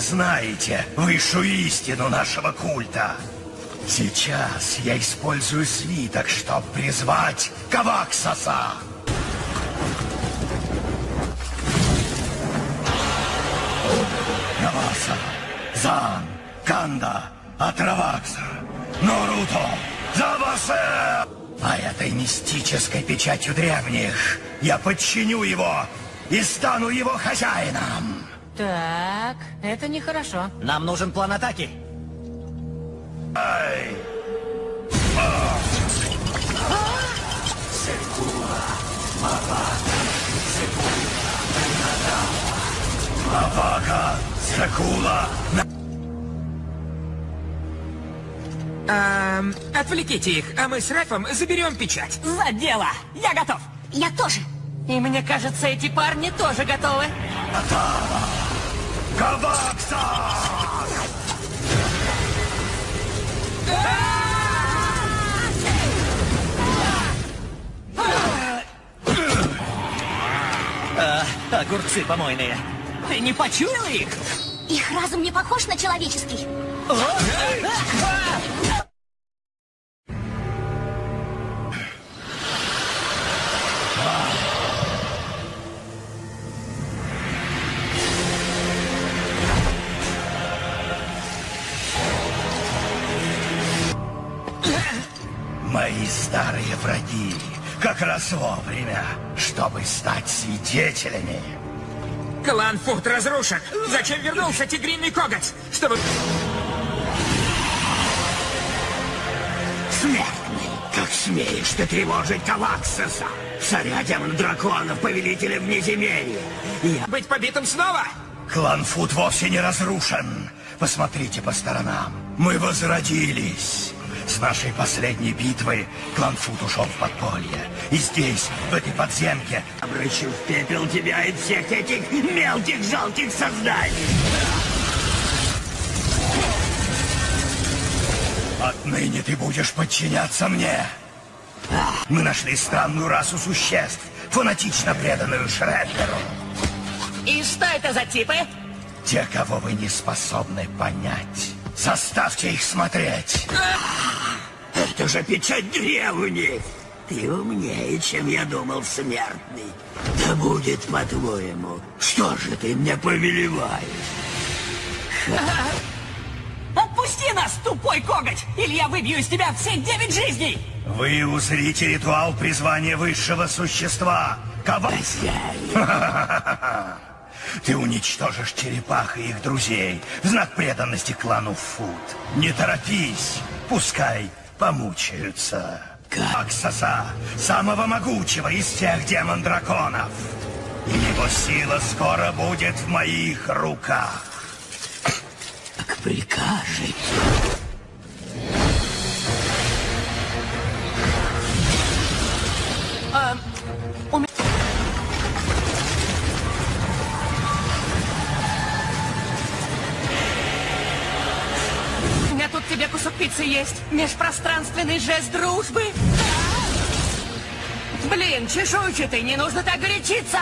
знаете высшую истину нашего культа. Сейчас я использую свиток, чтобы призвать Каваксаса. Наваса, Зан, Канда, Атравакса, Наруто, Забасе! А этой мистической печатью древних я подчиню его и стану его хозяином. Так, это нехорошо. Нам нужен план атаки. Ай! Абака, Сакула, Эм, отвлеките их, а мы с Рэпом заберем печать. За дело! Я готов! Я тоже. И мне кажется, эти парни тоже готовы. Кавакса! Огурцы помойные. Ты не почуял их? Их разум не похож на человеческий. Старые враги как раз вовремя, чтобы стать свидетелями. Клан Фут разрушен. Зачем вернулся тигриный коготь? Чтобы... Смертный, как смеешь ты тревожить Каваксаса, царя демон драконов, повелителя внеземелья. Я... Быть побитым снова? Клан Фут вовсе не разрушен. Посмотрите по сторонам. Мы возродились. С нашей последней битвы клан Фут ушел в подполье. И здесь, в этой подземке, обращу в пепел тебя и всех этих мелких жалких созданий. Отныне ты будешь подчиняться мне. Мы нашли странную расу существ, фанатично преданную Шреддеру. И что это за типы? Те, кого вы не способны понять. Заставьте их смотреть. Это же печать древних. Ты умнее, чем я думал, смертный. Да будет по-твоему. Что же ты мне повелеваешь? Отпусти нас, тупой коготь! Или я выбью из тебя все девять жизней! Вы узрите ритуал призвания высшего существа. Кого... Ты уничтожишь черепах и их друзей в знак преданности клану Фуд. Не торопись, пускай помучаются. Аксаса, самого могучего из всех демон-драконов. И его сила скоро будет в моих руках. Как прикажете. У пиццы есть. Межпространственный жест дружбы. Блин, чешуйчатый, не нужно так горячиться.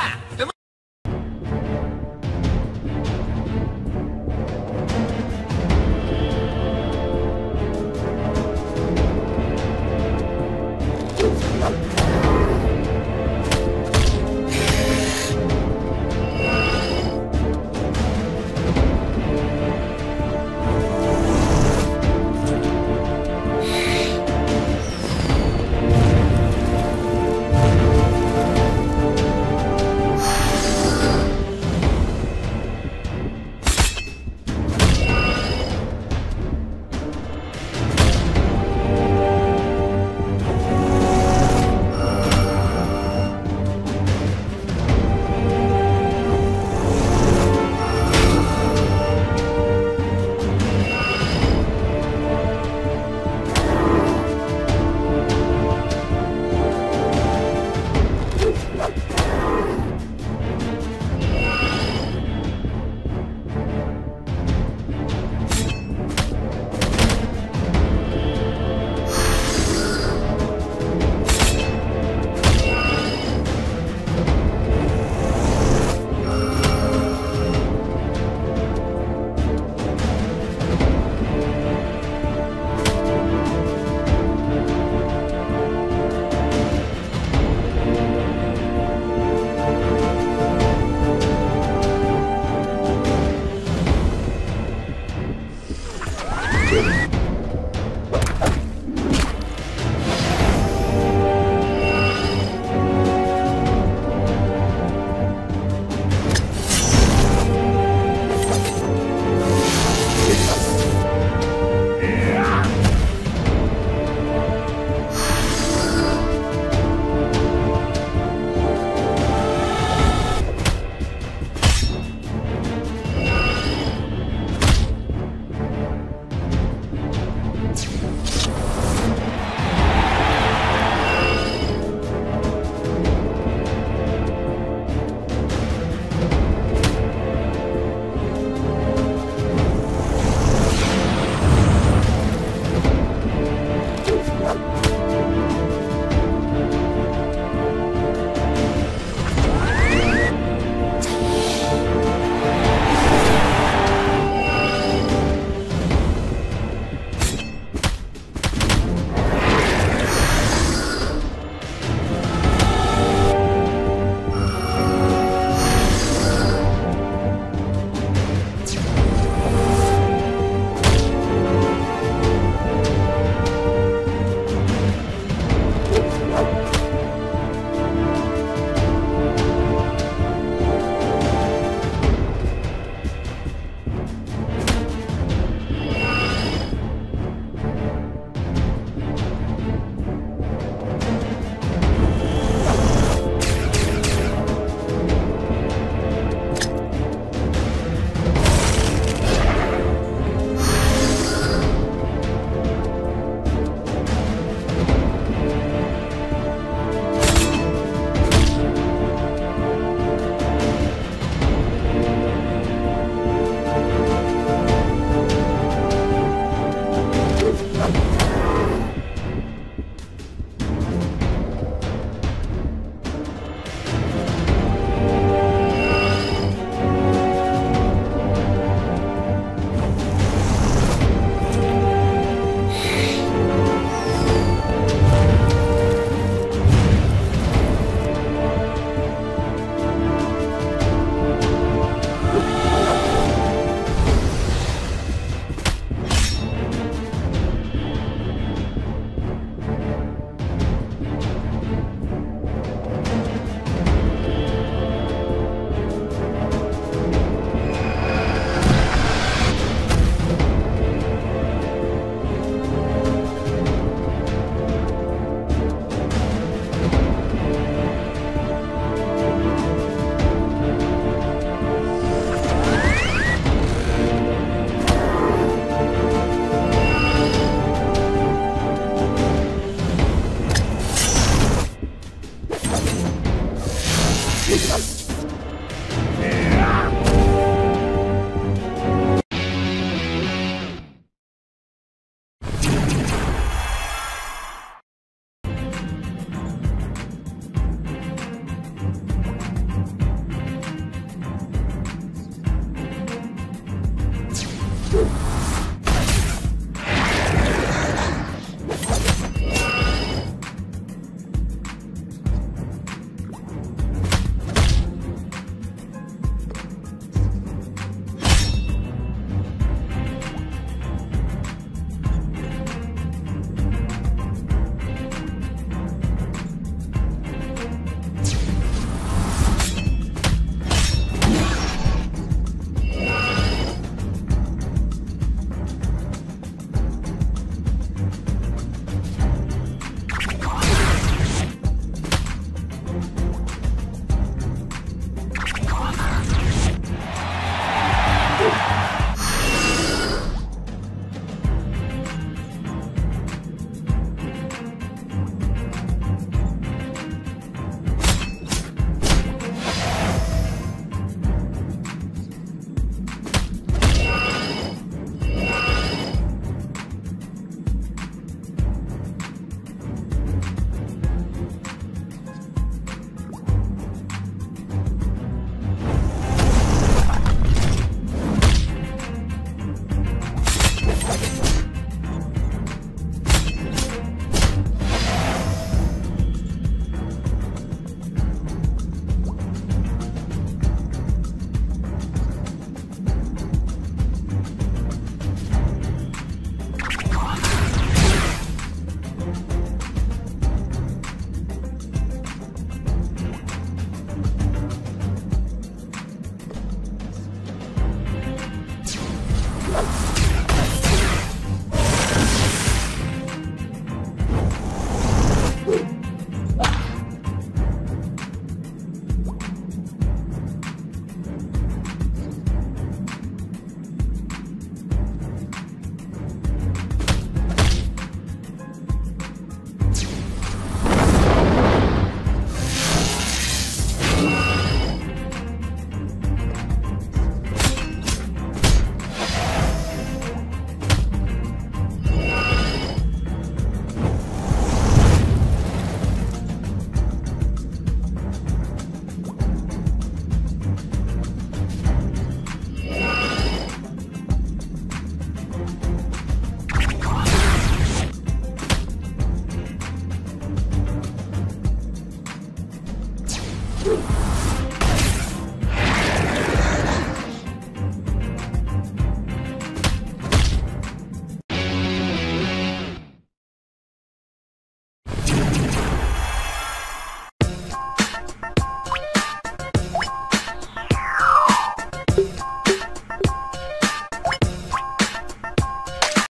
Yeah.